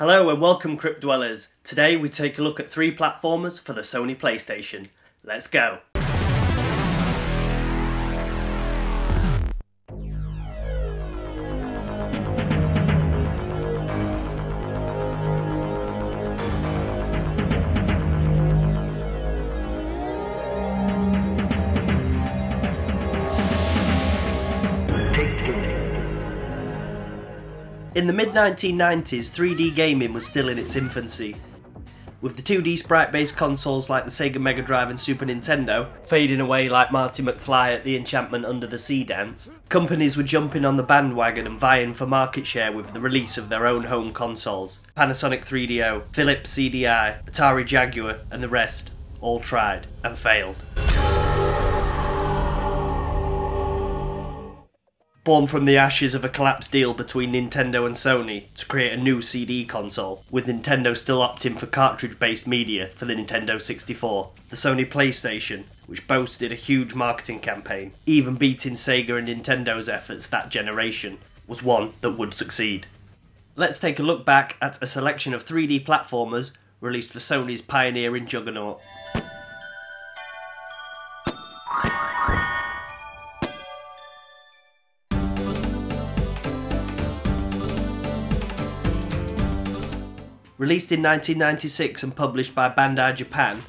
Hello and welcome Crypt Dwellers. Today we take a look at three platformers for the Sony PlayStation. Let's go. In the mid 1990s, 3D gaming was still in its infancy. With the 2D sprite based consoles like the Sega Mega Drive and Super Nintendo fading away like Marty McFly at the enchantment under the sea dance, companies were jumping on the bandwagon and vying for market share with the release of their own home consoles. Panasonic 3DO, Philips CDI, Atari Jaguar, and the rest all tried and failed. Born from the ashes of a collapsed deal between Nintendo and Sony to create a new CD console, with Nintendo still opting for cartridge based media for the Nintendo 64. The Sony PlayStation, which boasted a huge marketing campaign, even beating Sega and Nintendo's efforts that generation, was one that would succeed. Let's take a look back at a selection of 3D platformers released for Sony's pioneering juggernaut. Released in 1996 and published by Bandai Japan,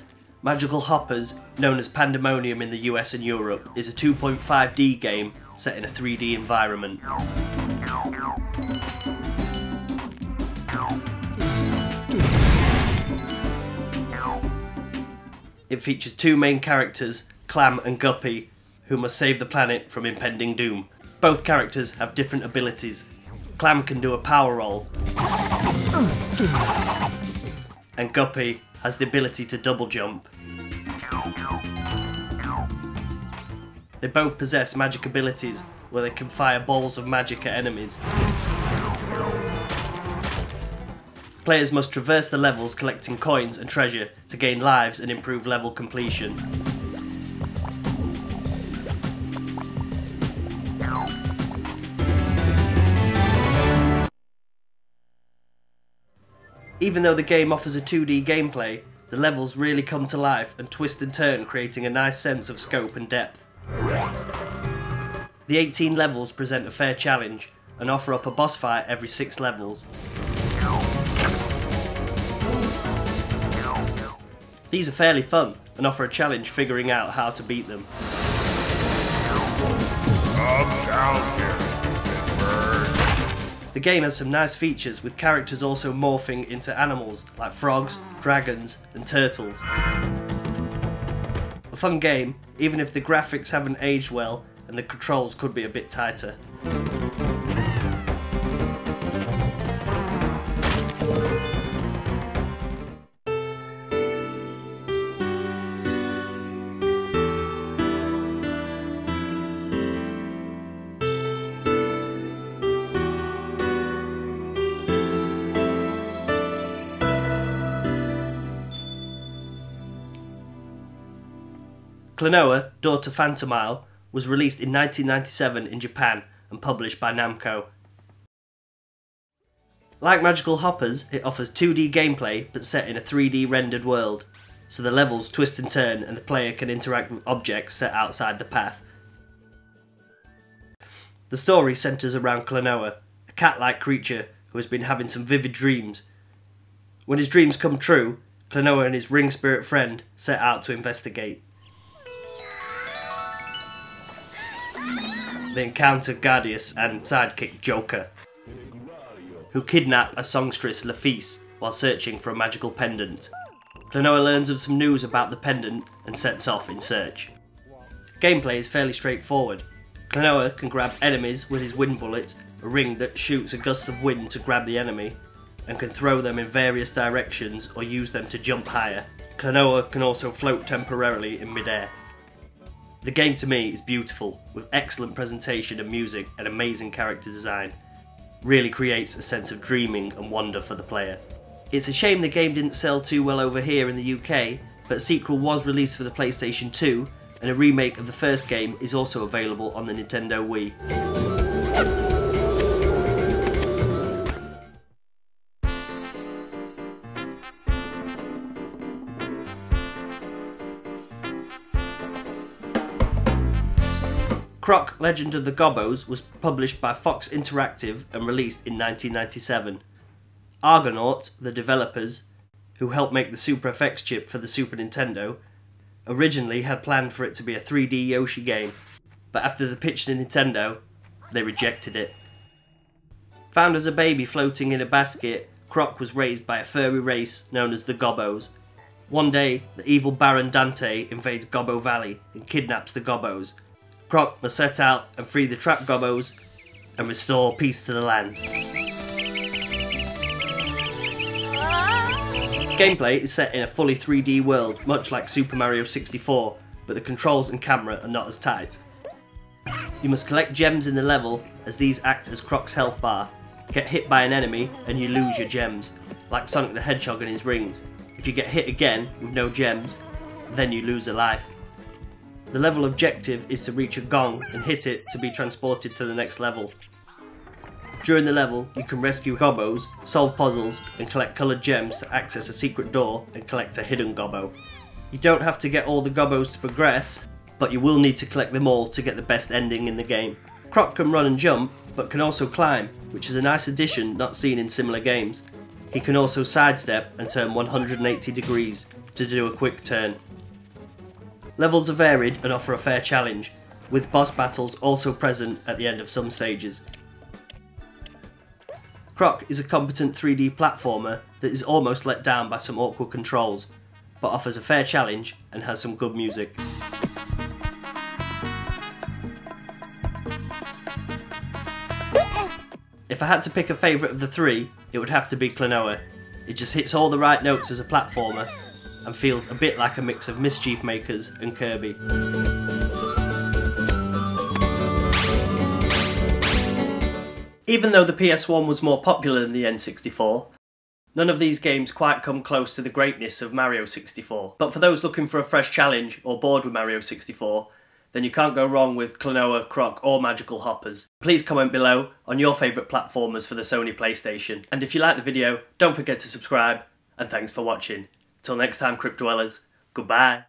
Magical Hoppers, known as Pandemonium in the US and Europe, is a 2.5D game set in a 3D environment. It features two main characters, Clam and Guppy, who must save the planet from impending doom. Both characters have different abilities. Clam can do a power roll, and Guppy has the ability to double jump. They both possess magic abilities where they can fire balls of magic at enemies. Players must traverse the levels collecting coins and treasure to gain lives and improve level completion. Even though the game offers a 2D gameplay, the levels really come to life and twist and turn creating a nice sense of scope and depth. The 18 levels present a fair challenge and offer up a boss fight every 6 levels. These are fairly fun and offer a challenge figuring out how to beat them. The game has some nice features with characters also morphing into animals like frogs, dragons and turtles. A fun game, even if the graphics haven't aged well and the controls could be a bit tighter. Klonoa, Door to Phantomile, was released in 1997 in Japan and published by Namco. Like Magical Hoppers, it offers 2D gameplay but set in a 3D rendered world, so the levels twist and turn and the player can interact with objects set outside the path. The story centres around Klonoa, a cat-like creature who has been having some vivid dreams. When his dreams come true, Klonoa and his ring spirit friend set out to investigate. They encounter Ghadius and sidekick Joker, who kidnap a songstress Lephise while searching for a magical pendant. Klonoa learns of some news about the pendant and sets off in search. Gameplay is fairly straightforward. Klonoa can grab enemies with his wind bullet, a ring that shoots a gust of wind to grab the enemy, and can throw them in various directions or use them to jump higher. Klonoa can also float temporarily in midair. The game to me is beautiful, with excellent presentation and music and amazing character design. Really creates a sense of dreaming and wonder for the player. It's a shame the game didn't sell too well over here in the UK, but a sequel was released for the PlayStation 2, and a remake of the first game is also available on the Nintendo Wii. Croc Legend of the Gobbos was published by Fox Interactive and released in 1997. Argonaut, the developers, who helped make the Super FX chip for the Super Nintendo, originally had planned for it to be a 3D Yoshi game, but after the pitch to Nintendo, they rejected it. Found as a baby floating in a basket, Croc was raised by a furry race known as the Gobbos. One day, the evil Baron Dante invades Gobbo Valley and kidnaps the Gobbos. Croc must set out and free the trapped Gobbos and restore peace to the land. Gameplay is set in a fully 3D world, much like Super Mario 64, but the controls and camera are not as tight. You must collect gems in the level, as these act as Croc's health bar. Get hit by an enemy, and you lose your gems, like Sonic the Hedgehog and his rings. If you get hit again with no gems, then you lose a life. The level objective is to reach a gong and hit it to be transported to the next level. During the level, you can rescue gobbos, solve puzzles, and collect coloured gems to access a secret door and collect a hidden gobbo. You don't have to get all the gobbos to progress, but you will need to collect them all to get the best ending in the game. Croc can run and jump, but can also climb, which is a nice addition not seen in similar games. He can also sidestep and turn 180 degrees to do a quick turn. Levels are varied and offer a fair challenge, with boss battles also present at the end of some stages. Croc is a competent 3D platformer that is almost let down by some awkward controls, but offers a fair challenge and has some good music. If I had to pick a favourite of the three, it would have to be Klonoa. It just hits all the right notes as a platformer and feels a bit like a mix of Mischief Makers and Kirby. Even though the PS1 was more popular than the N64, none of these games quite come close to the greatness of Mario 64. But for those looking for a fresh challenge or bored with Mario 64, then you can't go wrong with Klonoa, Croc or Magical Hoppers. Please comment below on your favourite platformers for the Sony PlayStation. And if you like the video, don't forget to subscribe, and thanks for watching. Till next time, Crypt Dwellers, goodbye.